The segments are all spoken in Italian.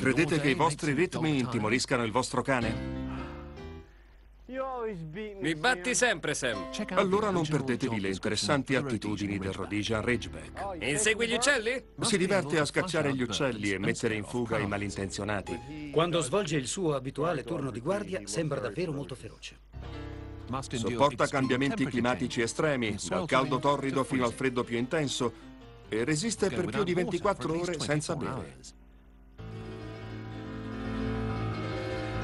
Credete che i vostri ritmi intimoriscano il vostro cane? Mi batti sempre, Sam. Allora non perdetevi le interessanti attitudini del Rhodesian Ridgeback. Insegui gli uccelli? Si diverte a scacciare gli uccelli e mettere in fuga i malintenzionati. Quando svolge il suo abituale turno di guardia, sembra davvero molto feroce. Sopporta cambiamenti climatici estremi, dal caldo torrido fino al freddo più intenso, e resiste per più di 24 ore senza bere.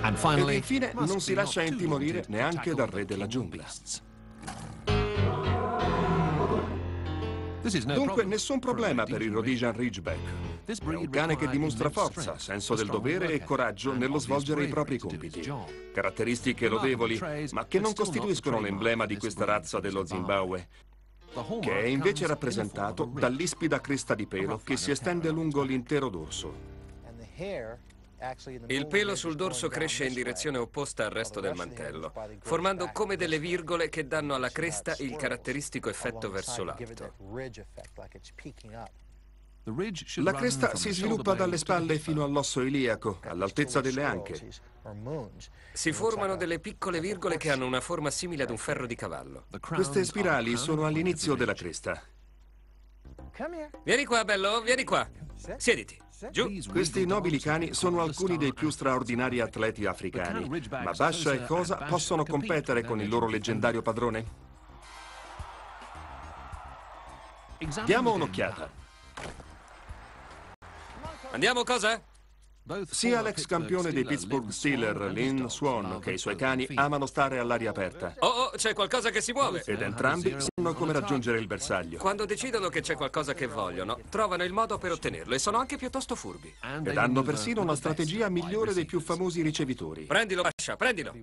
Ed infine non si lascia intimorire neanche dal re della giungla. Dunque nessun problema per il Rhodesian Ridgeback. È un cane che dimostra forza, senso del dovere e coraggio nello svolgere i propri compiti. Caratteristiche lodevoli, ma che non costituiscono l'emblema di questa razza dello Zimbabwe, che è invece rappresentato dall'ispida cresta di pelo che si estende lungo l'intero dorso. Il pelo sul dorso cresce in direzione opposta al resto del mantello, formando come delle virgole che danno alla cresta il caratteristico effetto verso l'alto. La cresta si sviluppa dalle spalle fino all'osso iliaco, all'altezza delle anche. Si formano delle piccole virgole che hanno una forma simile ad un ferro di cavallo. Queste spirali sono all'inizio della cresta. Vieni qua, bello, vieni qua. Siediti. Giù. Questi nobili cani sono alcuni dei più straordinari atleti africani, ma Bascia e Cosa possono competere con il loro leggendario padrone? Diamo un'occhiata. Andiamo, cosa? Sia l'ex campione dei Pittsburgh Steelers, Lynn Swan, che i suoi cani amano stare all'aria aperta. Oh, oh, c'è qualcosa che si muove. Ed entrambi sanno come raggiungere il bersaglio. Quando decidono che c'è qualcosa che vogliono, trovano il modo per ottenerlo e sono anche piuttosto furbi. Ed hanno persino una strategia migliore dei più famosi ricevitori. Prendilo, Bascia, prendilo.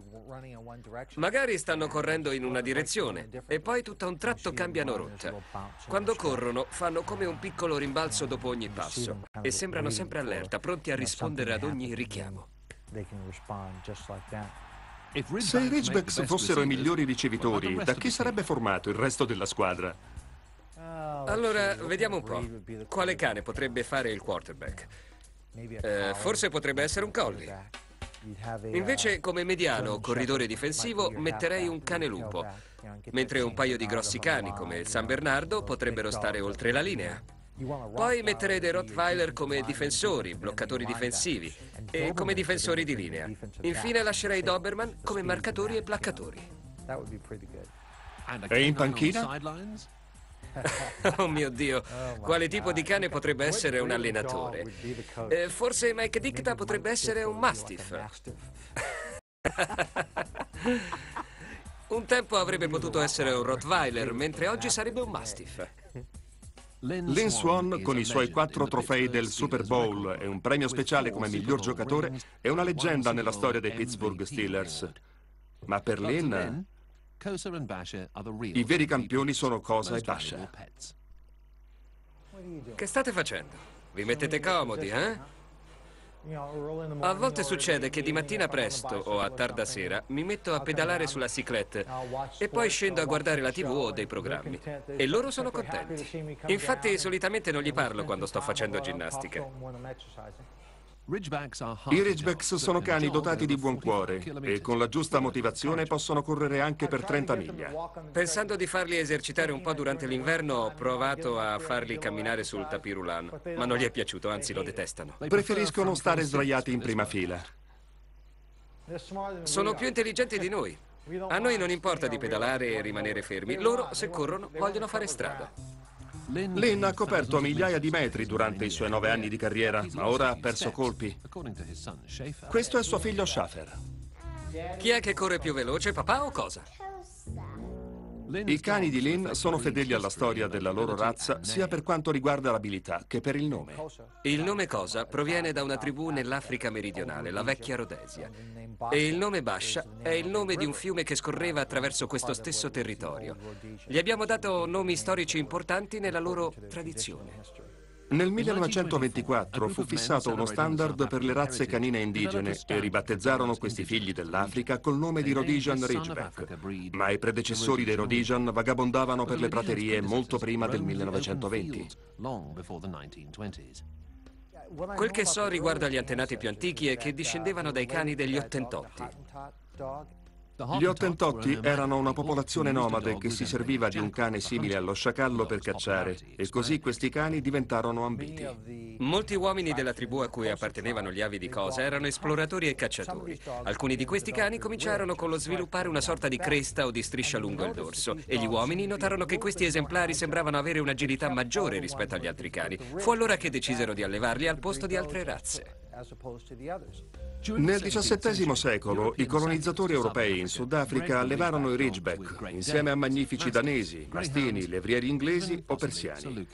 Magari stanno correndo in una direzione e poi tutto a un tratto cambiano rotta. Quando corrono fanno come un piccolo rimbalzo dopo ogni passo e sembrano sempre allerta, pronti a rispondere ad ogni richiamo. Se i Ridgebacks fossero i migliori ricevitori, da chi sarebbe formato il resto della squadra? Allora, vediamo un po'. Quale cane potrebbe fare il quarterback? Eh, forse potrebbe essere un collie. Invece, come mediano corridore difensivo, metterei un cane lupo, mentre un paio di grossi cani, come il San Bernardo, potrebbero stare oltre la linea. Poi metterei dei Rottweiler come difensori, bloccatori difensivi e come difensori di linea. Infine lascerei Doberman come marcatori e placcatori. E in panchina? Oh mio Dio, quale tipo di cane potrebbe essere un allenatore? Eh, forse Mike Dicta potrebbe essere un Mastiff. un tempo avrebbe potuto essere un Rottweiler, mentre oggi sarebbe un Mastiff. Lynn Swan, con i suoi quattro trofei del Super Bowl e un premio speciale come miglior giocatore, è una leggenda nella storia dei Pittsburgh Steelers. Ma per Lynn, i veri campioni sono Cosa e Bascia. Che state facendo? Vi mettete comodi, eh? A volte succede che di mattina presto o a tarda sera mi metto a pedalare sulla ciclette e poi scendo a guardare la tv o dei programmi. E loro sono contenti. Infatti solitamente non gli parlo quando sto facendo ginnastica. I Ridgebacks sono cani dotati di buon cuore e con la giusta motivazione possono correre anche per 30 miglia. Pensando di farli esercitare un po' durante l'inverno, ho provato a farli camminare sul tapirulan, ma non gli è piaciuto, anzi lo detestano. Preferiscono stare sdraiati in prima fila. Sono più intelligenti di noi. A noi non importa di pedalare e rimanere fermi. Loro, se corrono, vogliono fare strada. Lynn ha coperto migliaia di metri durante i suoi nove anni di carriera, ma ora ha perso colpi. Questo è suo figlio Schaffer. Chi è che corre più veloce, papà o cosa? I cani di Lynn sono fedeli alla storia della loro razza sia per quanto riguarda l'abilità che per il nome. Il nome Cosa proviene da una tribù nell'Africa meridionale, la vecchia Rhodesia. E il nome Bascia è il nome di un fiume che scorreva attraverso questo stesso territorio. Gli abbiamo dato nomi storici importanti nella loro tradizione. Nel 1924 fu fissato uno standard per le razze canine indigene e ribattezzarono questi figli dell'Africa col nome di Rhodesian Ridgeback. Ma i predecessori dei Rhodesian vagabondavano per le praterie molto prima del 1920. Quel che so riguardo agli antenati più antichi è che discendevano dai cani degli Ottentotti. Gli Ottentotti erano una popolazione nomade che si serviva di un cane simile allo sciacallo per cacciare e così questi cani diventarono ambiti. Molti uomini della tribù a cui appartenevano gli avi di cosa erano esploratori e cacciatori. Alcuni di questi cani cominciarono con lo sviluppare una sorta di cresta o di striscia lungo il dorso e gli uomini notarono che questi esemplari sembravano avere un'agilità maggiore rispetto agli altri cani. Fu allora che decisero di allevarli al posto di altre razze. Nel XVII secolo i colonizzatori europei in Sudafrica allevarono i Ridgeback insieme a magnifici danesi, mastini, levrieri inglesi o persiani.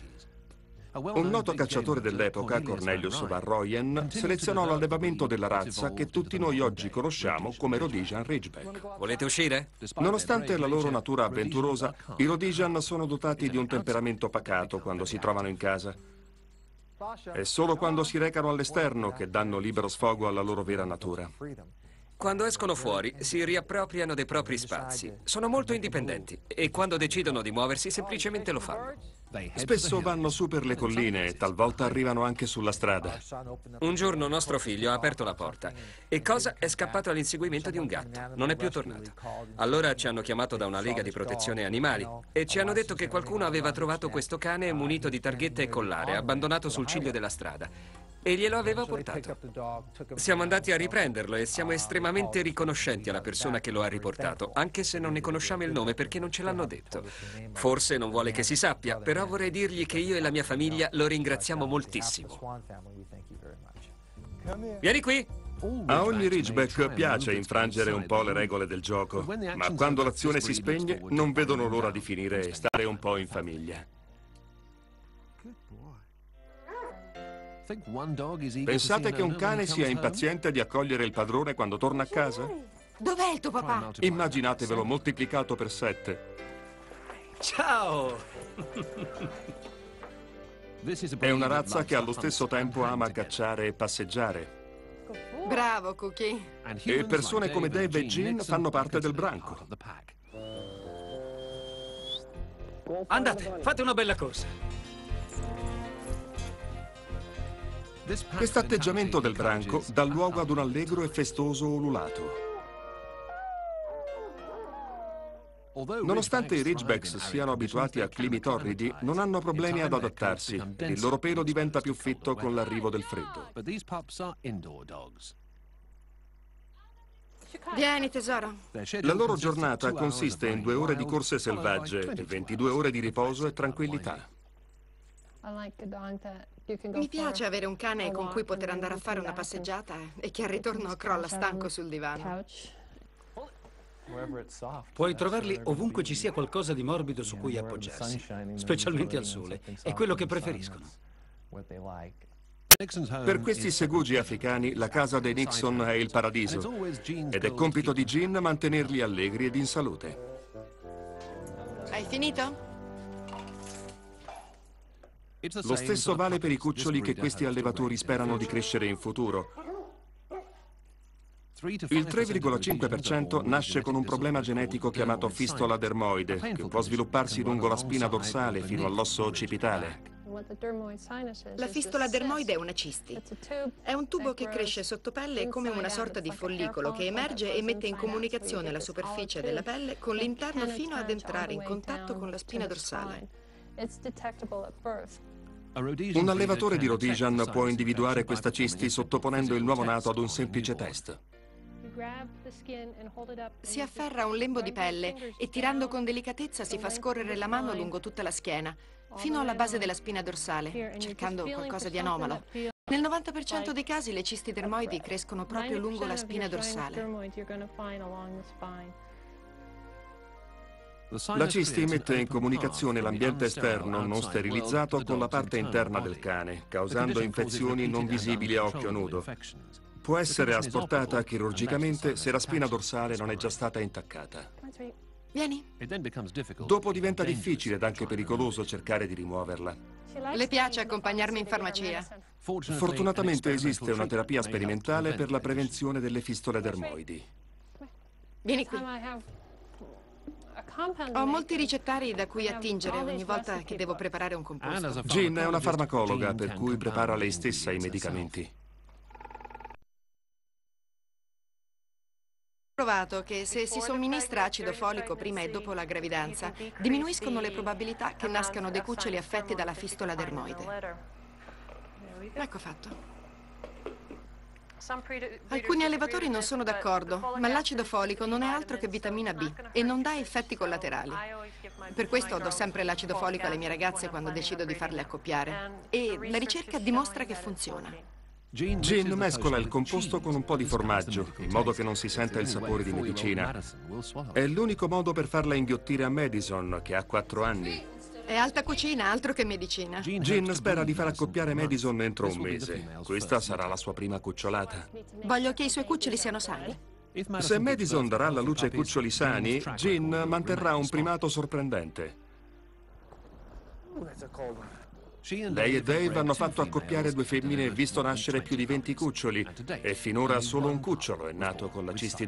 Un noto cacciatore dell'epoca, Cornelius Van Royen, selezionò l'allevamento della razza che tutti noi oggi conosciamo come Rhodesian Ridgeback. Volete uscire? Nonostante la loro natura avventurosa, i Rhodesian sono dotati di un temperamento pacato quando si trovano in casa. È solo quando si recano all'esterno che danno libero sfogo alla loro vera natura. Quando escono fuori si riappropriano dei propri spazi. Sono molto indipendenti e quando decidono di muoversi semplicemente lo fanno. Spesso vanno su per le colline e talvolta arrivano anche sulla strada. Un giorno nostro figlio ha aperto la porta e Cosa è scappato all'inseguimento di un gatto. Non è più tornato. Allora ci hanno chiamato da una lega di protezione animali e ci hanno detto che qualcuno aveva trovato questo cane munito di targhetta e collare, abbandonato sul ciglio della strada e glielo aveva portato. Siamo andati a riprenderlo e siamo estremamente riconoscenti alla persona che lo ha riportato, anche se non ne conosciamo il nome perché non ce l'hanno detto. Forse non vuole che si sappia, però vorrei dirgli che io e la mia famiglia lo ringraziamo moltissimo. Vieni qui! A ogni Ridgeback piace infrangere un po' le regole del gioco, ma quando l'azione si spegne non vedono l'ora di finire e stare un po' in famiglia. Pensate che un cane sia impaziente di accogliere il padrone quando torna a casa? Dov'è il tuo papà? Immaginatevelo moltiplicato per sette. Ciao! È una razza che allo stesso tempo ama cacciare e passeggiare. Bravo, Cookie. E persone come Dave e Jean fanno parte del branco. Andate, fate una bella corsa. Questo atteggiamento del branco dà luogo ad un allegro e festoso ululato. Nonostante i Ridgebacks siano abituati a climi torridi, non hanno problemi ad adattarsi. Il loro pelo diventa più fitto con l'arrivo del freddo. Vieni, tesoro. La loro giornata consiste in due ore di corse selvagge e 22 ore di riposo e tranquillità. Mi piace avere un cane con cui poter andare a fare una passeggiata e che al ritorno crolla stanco sul divano. Puoi trovarli ovunque ci sia qualcosa di morbido su cui appoggiarsi, specialmente al sole. È quello che preferiscono. Per questi segugi africani la casa dei Nixon è il paradiso ed è compito di Jean mantenerli allegri ed in salute. Hai finito? Lo stesso vale per i cuccioli che questi allevatori sperano di crescere in futuro. Il 3,5% nasce con un problema genetico chiamato fistola dermoide, che può svilupparsi lungo la spina dorsale fino all'osso occipitale. La fistola dermoide è una cisti. È un tubo che cresce sotto pelle come una sorta di follicolo che emerge e mette in comunicazione la superficie della pelle con l'interno fino ad entrare in contatto con la spina dorsale. Un allevatore di Rhodesian può individuare questa cisti sottoponendo il nuovo nato ad un semplice test. Si afferra un lembo di pelle e tirando con delicatezza si fa scorrere la mano lungo tutta la schiena, fino alla base della spina dorsale, cercando qualcosa di anomalo. Nel 90% dei casi le cisti dermoidi crescono proprio lungo la spina dorsale. La cisti mette in comunicazione l'ambiente esterno non sterilizzato con la parte interna del cane, causando infezioni non visibili a occhio nudo. Può essere asportata chirurgicamente se la spina dorsale non è già stata intaccata. Vieni. Dopo diventa difficile ed anche pericoloso cercare di rimuoverla. Le piace accompagnarmi in farmacia? Fortunatamente esiste una terapia sperimentale per la prevenzione delle fistole dermoidi. Vieni qui. Ho molti ricettari da cui attingere ogni volta che devo preparare un composto. Jean è una farmacologa, per cui prepara lei stessa i medicamenti. Ho provato che se si somministra acido folico prima e dopo la gravidanza, diminuiscono le probabilità che nascano dei cuccioli affetti dalla fistola dermoide. Ecco fatto. Alcuni allevatori non sono d'accordo, ma l'acido folico non è altro che vitamina B e non dà effetti collaterali. Per questo do sempre l'acido folico alle mie ragazze quando decido di farle accoppiare. E la ricerca dimostra che funziona. Jean mescola il composto con un po' di formaggio, in modo che non si senta il sapore di medicina. È l'unico modo per farla inghiottire a Madison, che ha quattro anni. È alta cucina, altro che medicina. Jean spera di far accoppiare Madison entro un mese. Questa sarà la sua prima cucciolata. Voglio che i suoi cuccioli siano sani. Se Madison darà alla luce cuccioli sani, Jean manterrà un primato sorprendente. Lei e Dave hanno fatto accoppiare due femmine e visto nascere più di 20 cuccioli e finora solo un cucciolo è nato con la cisti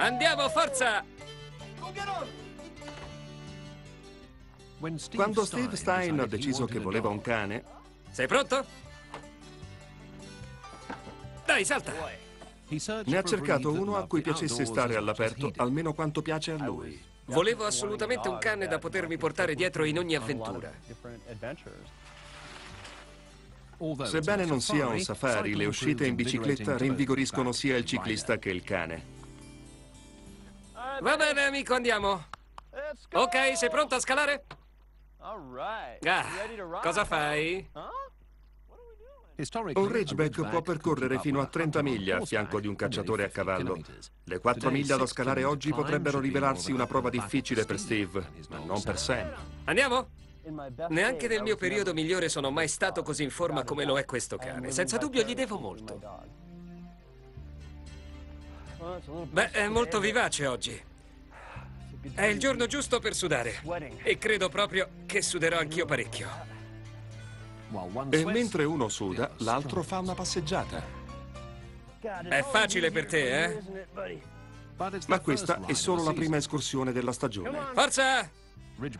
Andiamo, forza! Quando Steve Stein ha deciso che voleva un cane... Sei pronto? Dai, salta! Ne ha cercato uno a cui piacesse stare all'aperto almeno quanto piace a lui. Volevo assolutamente un cane da potermi portare dietro in ogni avventura. Sebbene non sia un safari, le uscite in bicicletta rinvigoriscono sia il ciclista che il cane. Va bene, amico, andiamo. Ok, sei pronto a scalare? Ah, cosa fai? Un Ridgeback può percorrere fino a 30 miglia a fianco di un cacciatore a cavallo. Le 4 miglia da scalare oggi potrebbero rivelarsi una prova difficile per Steve, ma non per Sam. Andiamo? Neanche nel mio periodo migliore sono mai stato così in forma come lo è questo cane. Senza dubbio gli devo molto. Beh, è molto vivace oggi. È il giorno giusto per sudare. E credo proprio che suderò anch'io parecchio. E mentre uno suda, l'altro fa una passeggiata. È facile per te, eh? Ma questa è solo la prima escursione della stagione. Forza!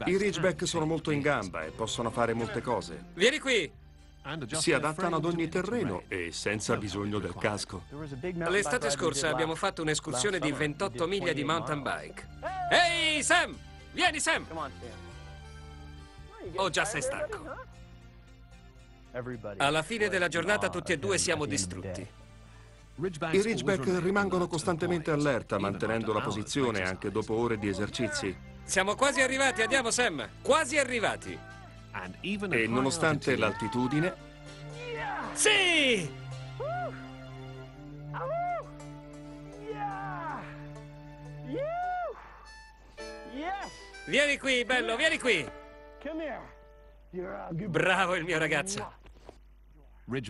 I Ridgeback sono molto in gamba e possono fare molte cose. Vieni qui! Si adattano ad ogni terreno e senza bisogno del casco. L'estate scorsa abbiamo fatto un'escursione di 28 miglia di mountain bike. Ehi, Sam! Vieni, Sam! Oh, già sei stanco. Alla fine della giornata tutti e due siamo distrutti. I Ridgeback rimangono costantemente allerta, mantenendo la posizione anche dopo ore di esercizi. Siamo quasi arrivati, andiamo Sam! Quasi arrivati! E nonostante l'altitudine... Sì! Vieni qui, bello, vieni qui! Bravo il mio ragazzo!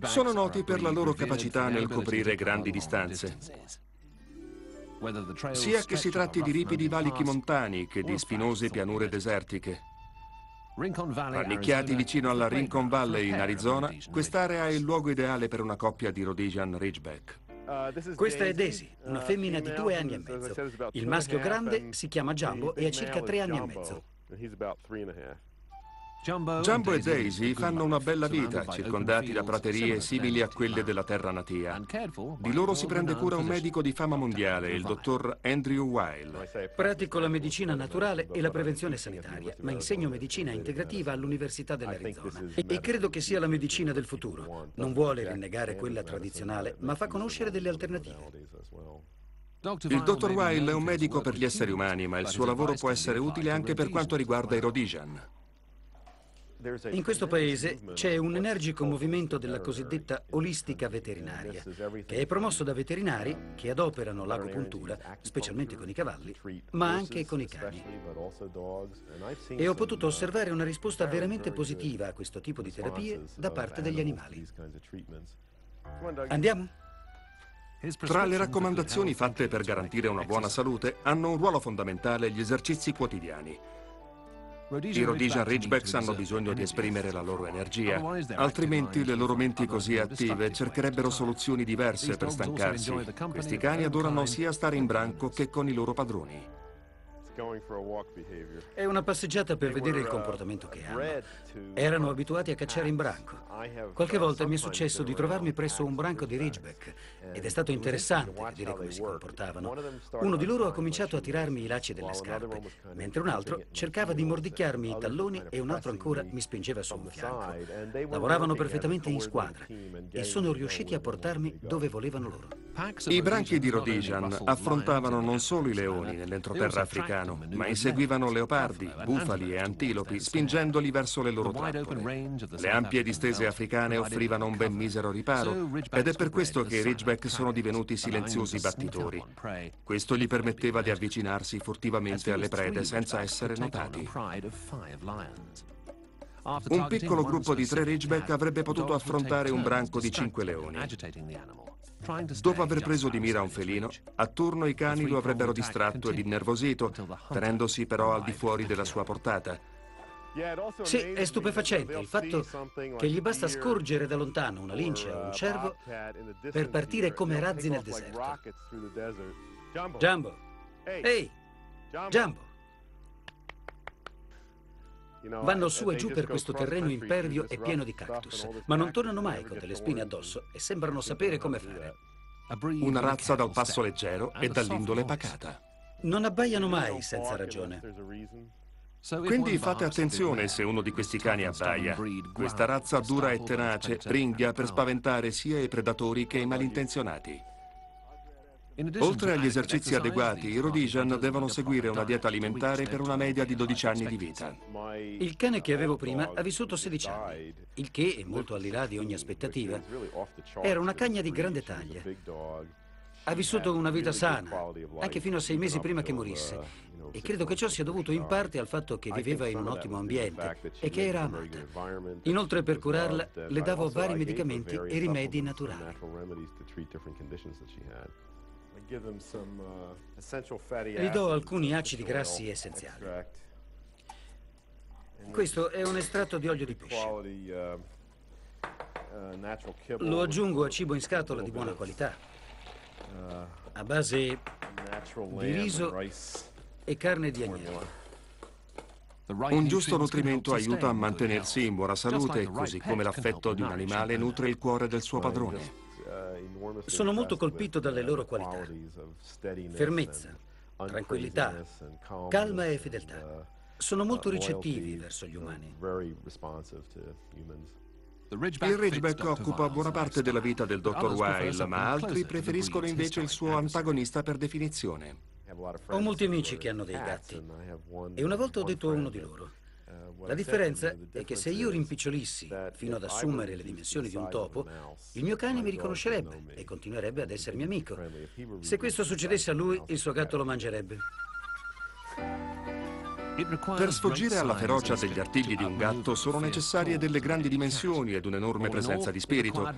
Sono noti per la loro capacità nel coprire grandi distanze. Sia che si tratti di ripidi valichi montani che di spinose pianure desertiche. Annicchiati vicino alla Rincon Valley in Arizona, quest'area è il luogo ideale per una coppia di Rhodesian Ridgeback. Questa è Daisy, una femmina di due anni e mezzo. Il maschio grande si chiama Jumbo e ha circa tre anni e mezzo. Jumbo e Daisy fanno una bella vita, circondati da praterie simili a quelle della terra natia. Di loro si prende cura un medico di fama mondiale, il dottor Andrew Weil. Pratico la medicina naturale e la prevenzione sanitaria, ma insegno medicina integrativa all'Università dell'Arizona. E credo che sia la medicina del futuro. Non vuole rinnegare quella tradizionale, ma fa conoscere delle alternative. Il dottor Weil è un medico per gli esseri umani, ma il suo lavoro può essere utile anche per quanto riguarda i Rhodesian. In questo paese c'è un energico movimento della cosiddetta olistica veterinaria, che è promosso da veterinari che adoperano l'agopuntura, specialmente con i cavalli, ma anche con i cani. E ho potuto osservare una risposta veramente positiva a questo tipo di terapie da parte degli animali. Andiamo? Tra le raccomandazioni fatte per garantire una buona salute hanno un ruolo fondamentale gli esercizi quotidiani. I Rhodesian Ridgebacks hanno bisogno di esprimere la loro energia, altrimenti le loro menti così attive cercherebbero soluzioni diverse per stancarsi. Questi cani adorano sia stare in branco che con i loro padroni. È una passeggiata per vedere il comportamento che hanno. Erano abituati a cacciare in branco. Qualche volta mi è successo di trovarmi presso un branco di Ridgeback ed è stato interessante vedere come si comportavano. Uno di loro ha cominciato a tirarmi i lacci delle scarpe, mentre un altro cercava di mordicchiarmi i talloni e un altro ancora mi spingeva su un fianco. Lavoravano perfettamente in squadra e sono riusciti a portarmi dove volevano loro. I branchi di Rhodesian affrontavano non solo i leoni nell'entroterra africano, ma inseguivano leopardi, bufali e antilopi, spingendoli verso le loro trappole. Le ampie distese africane offrivano un ben misero riparo, ed è per questo che i Ridgeback sono divenuti silenziosi battitori. Questo gli permetteva di avvicinarsi furtivamente alle prede senza essere notati. Un piccolo gruppo di tre Ridgeback avrebbe potuto affrontare un branco di cinque leoni. Dopo aver preso di mira un felino, a turno i cani lo avrebbero distratto ed innervosito, tenendosi però al di fuori della sua portata. Sì, è stupefacente il fatto che gli basta scorgere da lontano una lince o un cervo per partire come razzi nel deserto. Jumbo! Ehi! Jumbo! Vanno su e giù per questo terreno impervio e pieno di cactus, ma non tornano mai con delle spine addosso e sembrano sapere come fare. Una razza dal passo leggero e dall'indole pacata. Non abbaiano mai senza ragione. Quindi fate attenzione se uno di questi cani abbaia. Questa razza dura e tenace ringhia per spaventare sia i predatori che i malintenzionati. Oltre agli esercizi adeguati, i Rhodesian devono seguire una dieta alimentare per una media di 12 anni di vita. Il cane che avevo prima ha vissuto 16 anni, il che è molto al di là di ogni aspettativa. Era una cagna di grande taglia. Ha vissuto una vita sana, anche fino a sei mesi prima che morisse. E credo che ciò sia dovuto in parte al fatto che viveva in un ottimo ambiente e che era amata. Inoltre per curarla le davo vari medicamenti e rimedi naturali. Gli do alcuni acidi grassi essenziali. Questo è un estratto di olio di pesce. Uh, uh, Lo aggiungo a cibo in scatola di buona qualità, uh, a base di riso e carne di agnello. Un giusto nutrimento aiuta a mantenersi in buona salute, così come l'affetto di un animale nutre il cuore del suo padrone. Sono molto colpito dalle loro qualità. Fermezza, tranquillità, calma e fedeltà. Sono molto ricettivi verso gli umani. Il Ridgeback occupa buona parte della vita del dottor Weil, ma altri preferiscono invece il suo antagonista per definizione. Ho molti amici che hanno dei gatti e una volta ho detto a uno di loro, la differenza è che se io rimpicciolissi fino ad assumere le dimensioni di un topo, il mio cane mi riconoscerebbe e continuerebbe ad essermi amico. Se questo succedesse a lui, il suo gatto lo mangerebbe. Per sfuggire alla ferocia degli artigli di un gatto sono necessarie delle grandi dimensioni ed un'enorme presenza di spirito.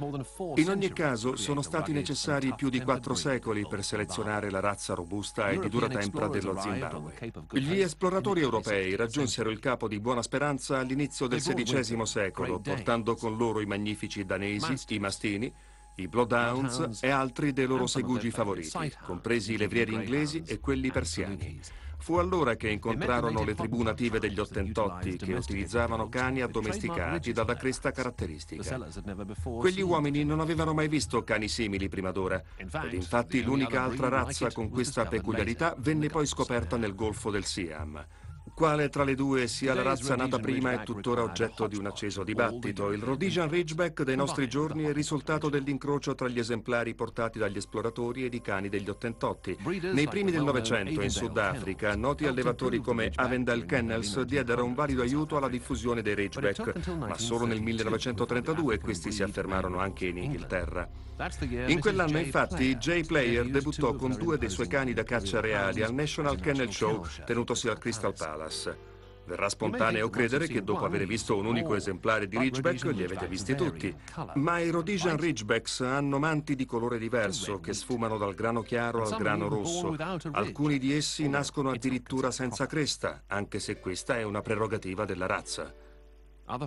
In ogni caso sono stati necessari più di quattro secoli per selezionare la razza robusta e di dura tempra dello Zimbabwe. Gli esploratori europei raggiunsero il capo di Buona Speranza all'inizio del XVI secolo, portando con loro i magnifici danesi, i mastini, i Bloodhounds e altri dei loro segugi favoriti, compresi i levrieri inglesi e quelli persiani. Fu allora che incontrarono le tribù native degli Ottentotti che utilizzavano cani addomesticati dalla cresta caratteristica. Quegli uomini non avevano mai visto cani simili prima d'ora ed infatti l'unica altra razza con questa peculiarità venne poi scoperta nel Golfo del Siam. Quale tra le due sia la razza nata prima è tuttora oggetto di un acceso dibattito. Il Rhodesian Ridgeback dei nostri giorni è il risultato dell'incrocio tra gli esemplari portati dagli esploratori ed i cani degli Ottentotti. Nei primi del Novecento in Sudafrica, noti allevatori come Avendale Kennels diedero un valido aiuto alla diffusione dei Ridgeback, ma solo nel 1932 questi si affermarono anche in Inghilterra. In quell'anno, infatti, Jay Player debuttò con due dei suoi cani da caccia reali al National Kennel Show tenutosi al Crystal Palace. Verrà spontaneo credere che dopo aver visto un unico esemplare di Ridgeback li avete visti tutti, ma i Rhodesian Ridgebacks hanno manti di colore diverso che sfumano dal grano chiaro al grano rosso. Alcuni di essi nascono addirittura senza cresta, anche se questa è una prerogativa della razza.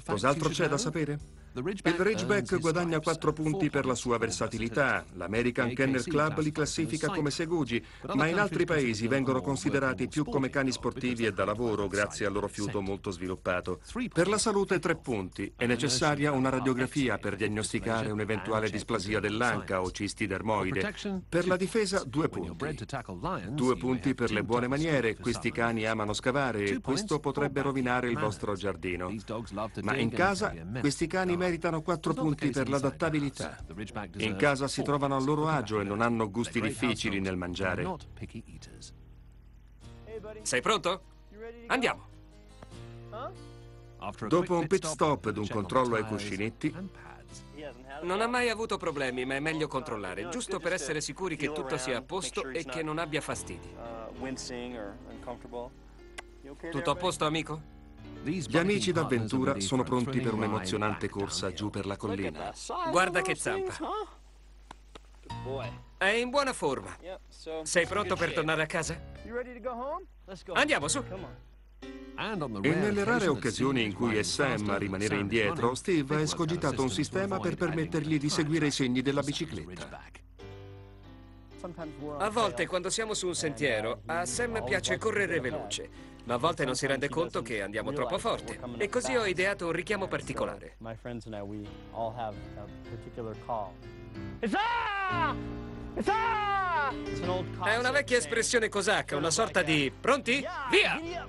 Cos'altro c'è da sapere? Il Ridgeback guadagna 4 punti per la sua versatilità. L'American Kennel Club li classifica come segugi, ma in altri paesi vengono considerati più come cani sportivi e da lavoro grazie al loro fiuto molto sviluppato. Per la salute 3 punti. È necessaria una radiografia per diagnosticare un'eventuale displasia dell'anca o cisti dermoide. Per la difesa 2 punti. 2 punti per le buone maniere. Questi cani amano scavare e questo potrebbe rovinare il vostro giardino. Ma in casa questi cani meritano 4 punti per l'adattabilità. In casa si trovano a loro agio e non hanno gusti difficili nel mangiare. Sei pronto? Andiamo. Dopo un pit stop ed un controllo ai cuscinetti, non ha mai avuto problemi, ma è meglio controllare, giusto per essere sicuri che tutto sia a posto e che non abbia fastidi. Tutto a posto, amico? Gli amici d'avventura sono pronti per un'emozionante corsa giù per la collina. Guarda che zampa. È in buona forma. Sei pronto per tornare a casa? Andiamo, su. E nelle rare occasioni in cui è Sam a rimanere indietro, Steve ha escogitato un sistema per permettergli di seguire i segni della bicicletta. A volte, quando siamo su un sentiero, a Sam piace correre veloce ma a volte non si rende conto che andiamo troppo forte. E così ho ideato un richiamo particolare. È una vecchia espressione cosacca, una sorta di pronti? Via!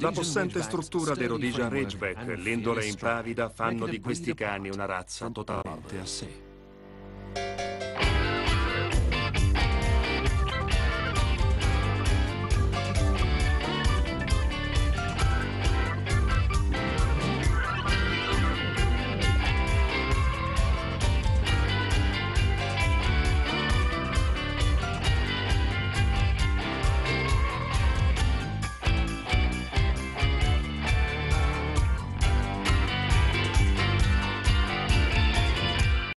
La possente struttura dei Rhodesian Ridgeback, l'indole impavida, fanno di questi cani una razza totalmente a sé.